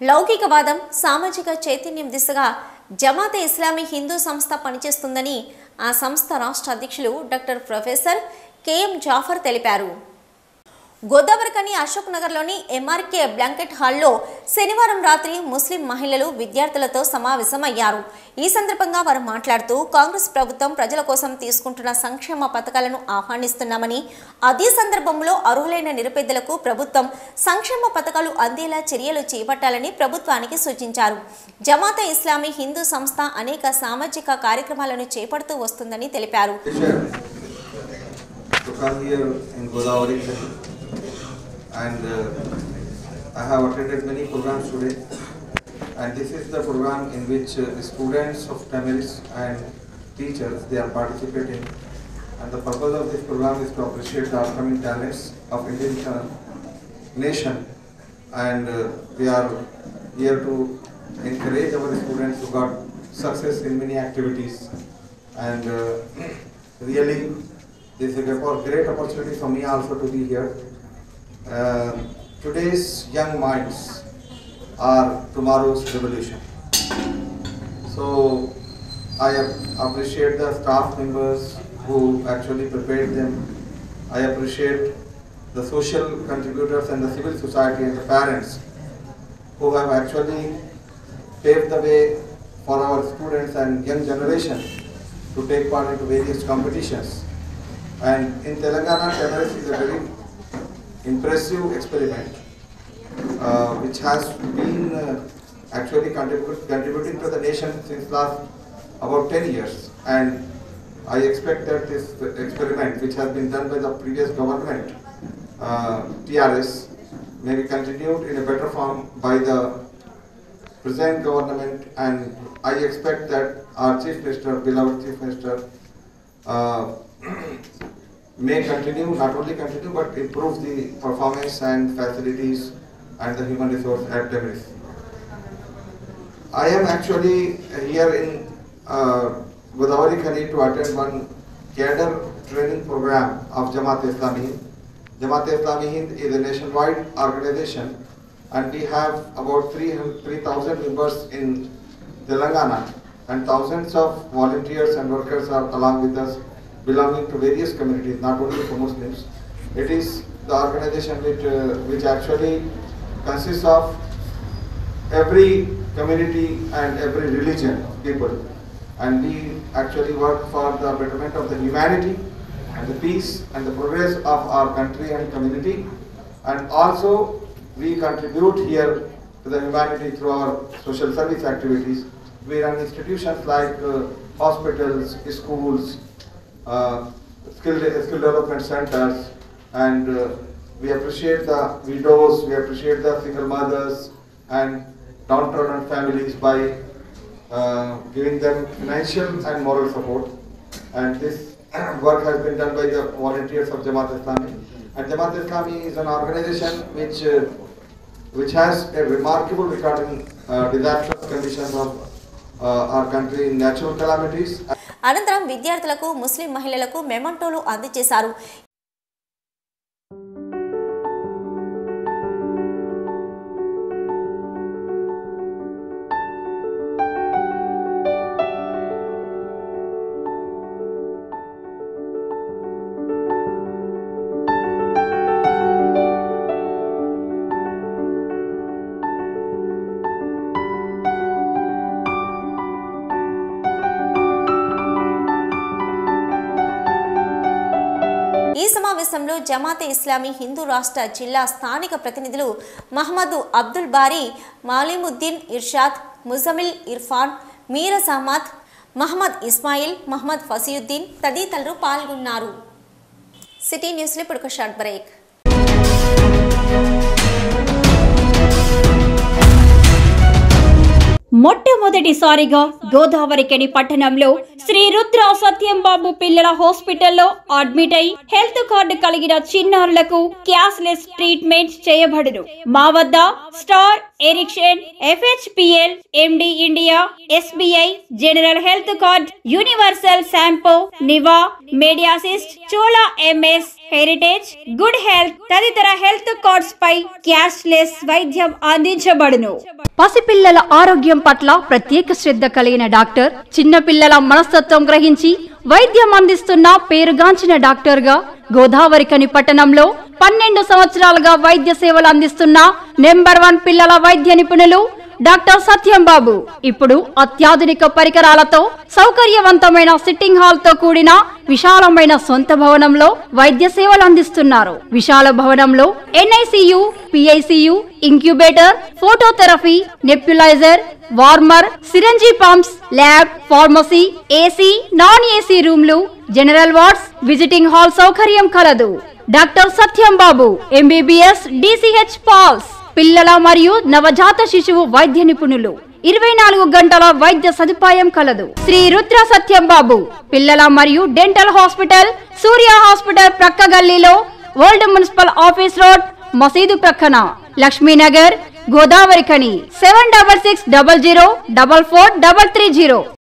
లౌకికవాదం సామాజిక చైతన్యం దిశగా జమాతే ఇస్లామీ హిందూ సంస్థ పనిచేస్తుందని ఆ సంస్థ రాష్ట్ర అధ్యక్షులు డాక్టర్ ప్రొఫెసర్ కెఎం జాఫర్ తెలిపారు. గోదావరికని అశోక్ నగర్లోని ఎంఆర్కే బ్లాంకెట్ హాల్లో శనివారం రాత్రి ముస్లిం మహిళలు విద్యార్థులతో సమావేశమయ్యారు. ఈ సందర్భంగా వారు మాట్లాడుతూ కాంగ్రెస్ ప్రభుత్వం ప్రజల కోసం తీసుకుంటున్న సంక్షేమ పథకాలను ఆహ్వానిస్తున్నామని అదే సందర్భంలో అర్హులైన నిరుపేదలకు ప్రభుత్వం సంక్షేమ పథకాలు అందేలా చర్యలు చేపట్టాలని ప్రభుత్వానికి సూచించారు. జమాత ఇస్లామీ హిందూ సంస్థ అనేక సామాజిక కార్యక్రమాలను చేపడుతూ వస్తుందని తెలిపారు. And uh, I have attended many programs today. And this is the program in which uh, the students of TMREIS and teachers they are participating. And the purpose of this program is to appreciate the upcoming talents of Indian nation. And uh, we are here to encourage our students who got success in many activities. And uh, really this is a great opportunity for me also to be here. Uh, today's young minds are tomorrow's revolution. So I appreciate the staff members who actually prepared them. I appreciate the social contributors and the civil society and the parents who have actually paved the way for our students and young generation to take part into various competitions. And in Telangana, TMREIS is a very impressive experiment uh, which has been uh, actually contribute, contributing to the nation since last about 10 years. And I expect that this experiment, which has been done by the previous government, uh, TRS, may be continued in a better form by the present government and I expect that our Chief Minister, beloved Chief Minister, uh, may continue, not only continue, but improve the performance and facilities and the human resource at TMREIS. I am actually here in uh, Godavari Khani to attend one cadre training program of Jamaat Islami Hind. Jamaat Islami Hind is a nationwide organization and we have about 3,000 members in Telangana and thousands of volunteers and workers are along with us belonging to various communities, not only for Muslims. It is the organization which, uh, which actually consists of every community and every religion people. And we actually work for the betterment of the humanity and the peace and the progress of our country and community. And also we contribute here to the humanity through our social service activities. We run institutions like uh, hospitals, schools, skill, skill development centers, and uh, we appreciate the widows, we appreciate the single mothers and downtrodden families by uh, giving them financial and moral support. And this work has been done by the volunteers of Jamaat Islami. And Jamaat Islami is an organization which, uh, which has a remarkable record in uh, disastrous conditions of uh, our country in natural calamities. అనంతరం విద్యార్థులకు ముస్లిం మహిళలకు మెమంటోలు అందజేశారు. సమావేశంలో జమాతే ఇస్లామీ హిందూ రాష్ట్ర జిల్లా స్థానిక ప్రతినిధులు మహమ్మద్ అబ్దుల్ బారీ మాలిముద్దీన్ ఇర్షాద్ ముజమిల్ ఇర్ఫాన్ మీరస్ అహ్మద్ మహమ్మద్ ఇస్మాయిల్ మహమ్మద్ ఫసీయుద్దీన్ తదితరులు పాల్గొన్నారు. సిటీ న్యూస్లో ఇప్పుడు ఒక షార్ట్ బ్రేక్. మొట్టమొదటిసారిగా గోదావరికని పట్టణంలో శ్రీ రుద్ర సత్యం బాబు పిల్లల హాస్పిటల్లో అడ్మిట్ అయి హెల్త్ కార్డు కలిగిన చిన్నారులకు క్యాష్లెస్ ట్రీట్మెంట్ చేయబడును. మా వద్ద star erection FHPL MD India SBI general health card Universal Sompo Niva Medi Assist Chola MS heritage good health తదితర హెల్త్ కార్డ్స్ పై క్యాష్లెస్ వైద్యం అందించబడును. పసిపిల్లల ఆరోగ్యం పట్ల ప్రత్యేక శ్రద్ధ కలిగిన డాక్టర్ చిన్నపిల్లల మనస్తత్వం గ్రహించి వైద్యం అందిస్తున్న పేరుగాంచిన డాక్టర్గా గోదావరి గోదావరికని పట్టణంలో పన్నెండు సంవత్సరాలుగా వైద్య సేవలు అందిస్తున్న నెంబర్ వన్ పిల్లల వైద్య నిపుణులు డాక్టర్ సత్యం బాబు. ఇప్పుడు అత్యాధునిక పరికరాలతో సౌకర్యవంతమైన సిట్టింగ్ హాల్తో కూడిన విశాలమైన సొంత భవనంలో వైద్య సేవలు అందిస్తున్నారు. విశాల భవనంలో NICU PICU incubator phototherapy nebuliser warmer syringe pumps lab pharmacy AC non AC రూమ్లు జనరల్ వార్డ్స్ విజిటింగ్ హాల్ సౌకర్యం కలదు. Doctor Satyam Babu MBBS DCH PALS పిల్లల మరియు నవజాత శిశువు వైద్య నిపుణులు. ఇరవై నాలుగు గంటల వైద్య సదుపాయం కలదు. శ్రీ రుద్ర సత్యం బాబు పిల్లల మరియు డెంటల్ హాస్పిటల్ సూర్య హాస్పిటల్ ప్రక్క గల్లీలో ఓల్డ్ మున్సిపల్ ఆఫీస్ రోడ్ మసీదు ప్రక్కన. Lakshminagar Godavari Khani seven double six double zero double four double three zero.